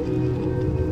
Música